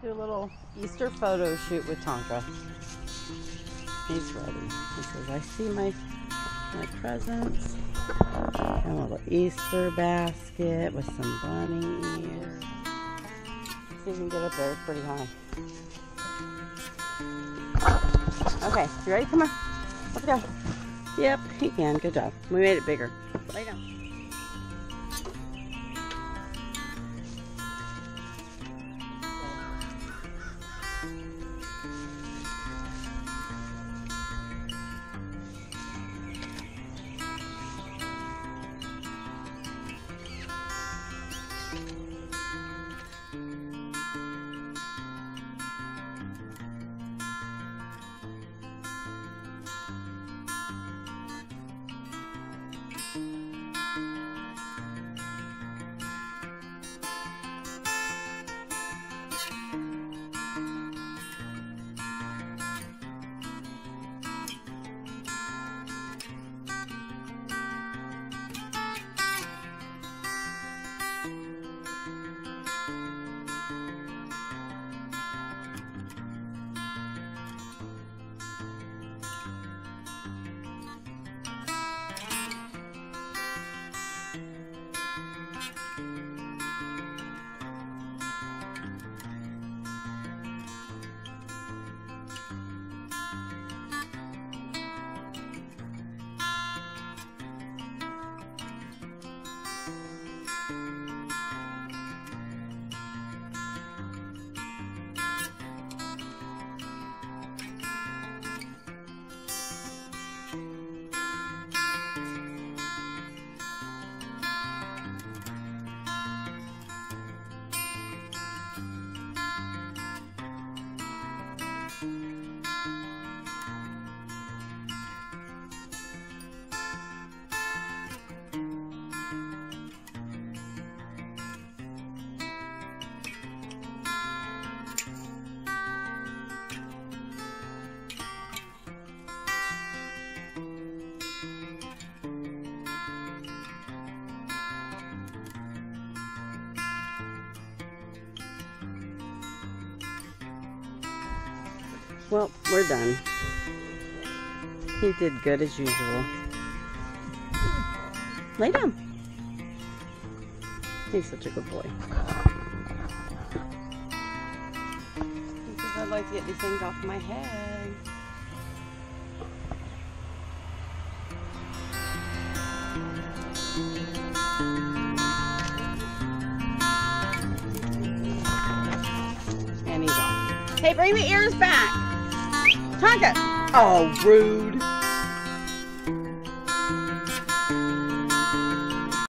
Do a little Easter photo shoot with Tonka. He's ready. He says, I see my my presents. And a little Easter basket with some bunny ears. See if you can get up there. It's pretty high. Okay, you ready? Come on. Let's go. Yep, he can. Good job. We made it bigger. Lay down. Well, we're done. He did good as usual. Lay down. He's such a good boy. Because I'd like to get these things off my head. And he's off. Hey, bring the ears back. Oh, rude.